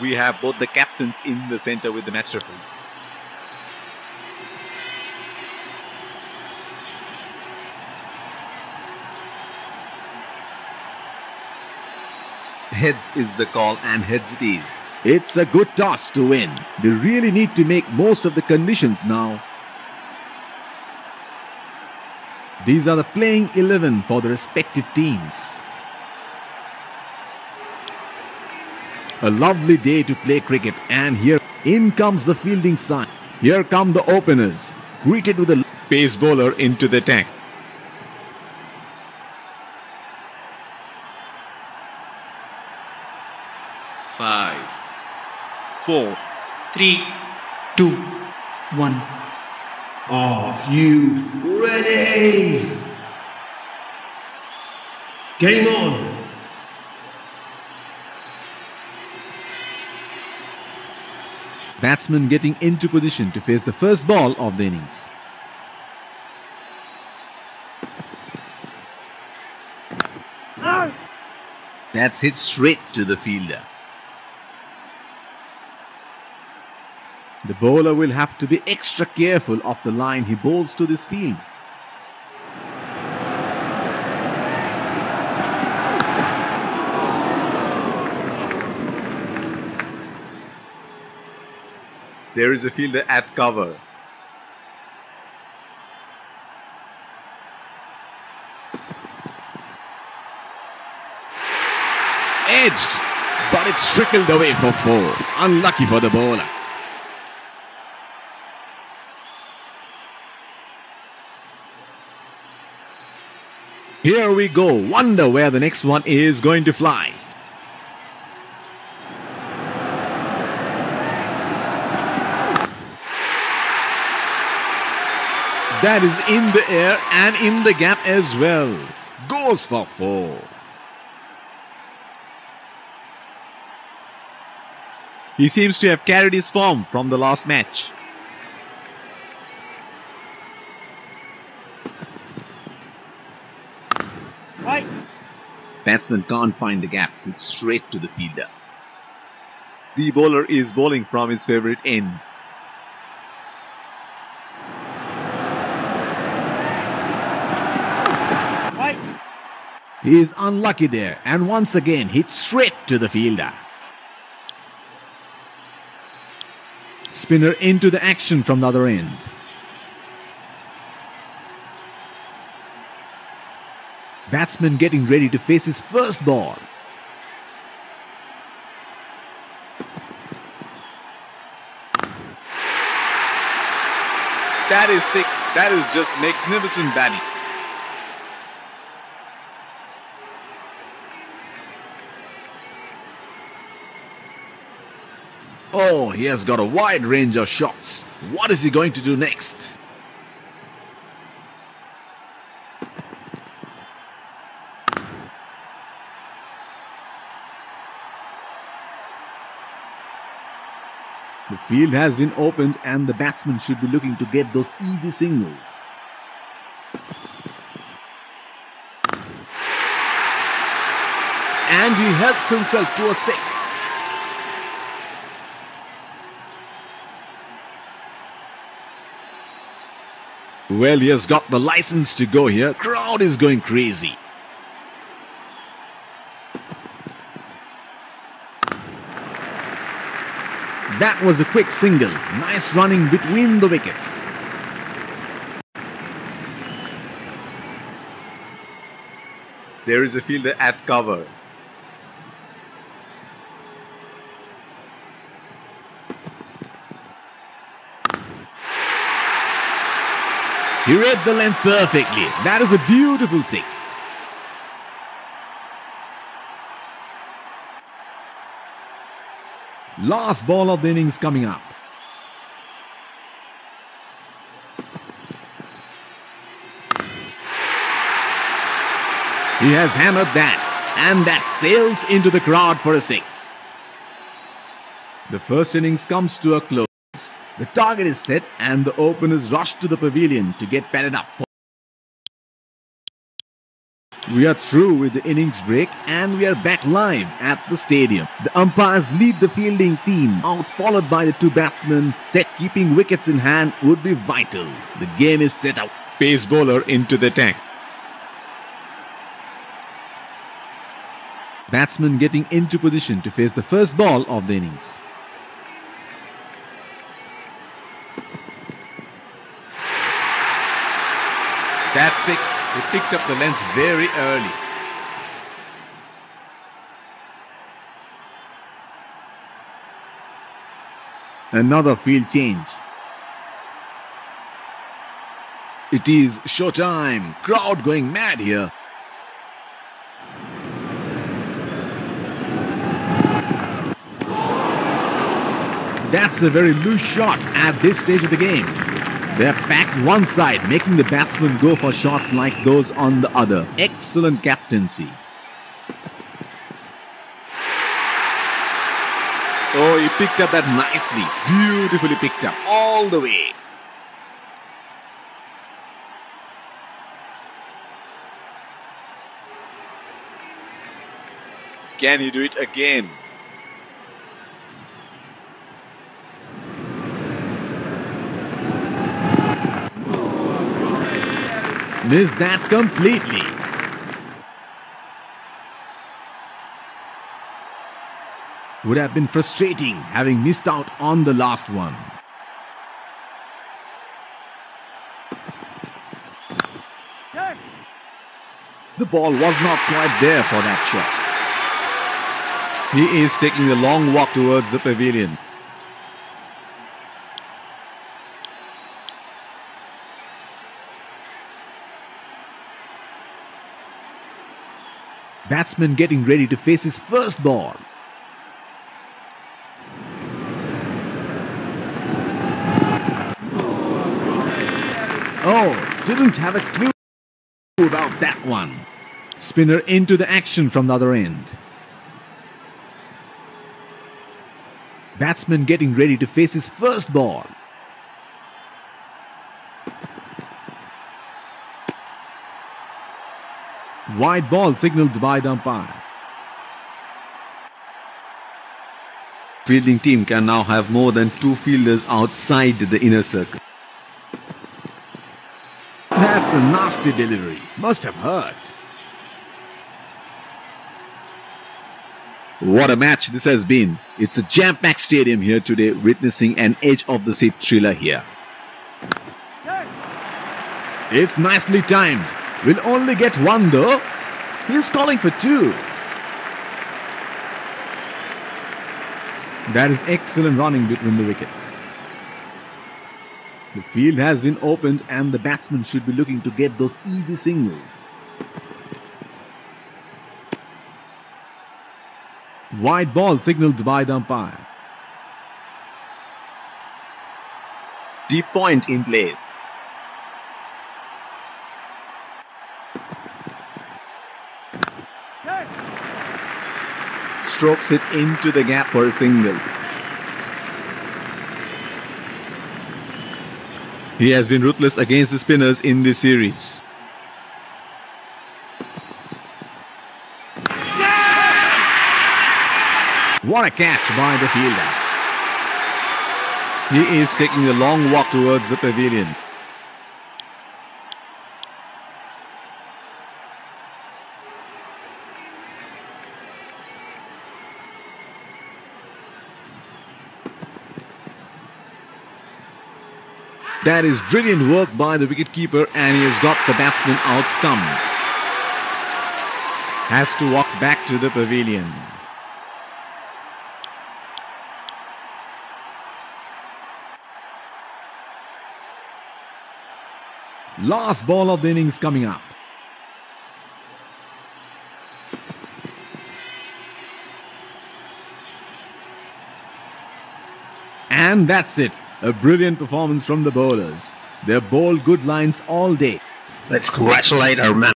we have both the captains in the center with the match referee. Heads is the call and heads it is. It's a good toss to win. They really need to make most of the conditions now. These are the playing 11 for the respective teams. A lovely day to play cricket and here in comes the fielding side. Here come the openers, greeted with a Pace bowler into the tank. five, four, three, two, one. Are you ready? Game on. Batsman getting into position to face the first ball of the innings. That's hit straight to the fielder. The bowler will have to be extra careful of the line he bowls to this field. There is a fielder at cover. Edged, but it's trickled away for four. Unlucky for the bowler. Here we go. Wonder where the next one is going to fly. That is in the air and in the gap as well. Goes for four. He seems to have carried his form from the last match. Right. Batsman can't find the gap. It's straight to the fielder. The bowler is bowling from his favorite end. Right. He is unlucky there and once again hits straight to the fielder. Spinner into the action from the other end. Batsman getting ready to face his first ball. That is six. That is just magnificent batting. Oh, he has got a wide range of shots. What is he going to do next? The field has been opened and the batsman should be looking to get those easy singles. And he helps himself to a six. Well, he has got the license to go here. Crowd is going crazy. That was a quick single. Nice running between the wickets. There is a fielder at cover. He read the length perfectly. That is a beautiful six. Last ball of the innings coming up. He has hammered that, and that sails into the crowd for a six. The first innings comes to a close. The target is set, and the openers rush to the pavilion to get padded up. For We are through with the innings break and we are back live at the stadium. The umpires lead the fielding team out followed by the two batsmen. Set keeping wickets in hand would be vital. The game is set up. Pace bowler into the tank. Batsman getting into position to face the first ball of the innings. That's six. He picked up the length very early. Another field change. It is showtime. Crowd going mad here. That's a very loose shot at this stage of the game. They're packed one side, making the batsmen go for shots like those on the other. Excellent captaincy. Oh, he picked up that nicely. Beautifully picked up all the way. Can he do it again? Missed that completely. Would have been frustrating having missed out on the last one. The ball was not quite there for that shot. He is taking a long walk towards the pavilion. Batsman getting ready to face his first ball. Oh, didn't have a clue about that one. Spinner into the action from the other end. Batsman getting ready to face his first ball. Wide ball signaled by the umpire. Fielding team can now have more than two fielders outside the inner circle. That's a nasty delivery. Must have hurt. What a match this has been. It's a jam-packed stadium here today, witnessing an edge of the seat thriller here. It's nicely timed. Will only get one though. He's calling for two. That is excellent running between the wickets. The field has been opened and the batsman should be looking to get those easy singles. Wide ball signaled by the umpire. Deep point in place. Strokes it into the gap for a single. He has been ruthless against the spinners in this series. What a catch by the fielder. He is taking a long walk towards the pavilion. That is brilliant work by the wicketkeeper and he has got the batsman out stumped. Has to walk back to the pavilion. Last ball of the innings coming up. And that's it. A brilliant performance from the bowlers. They bowled good lines all day. Let's congratulate our man.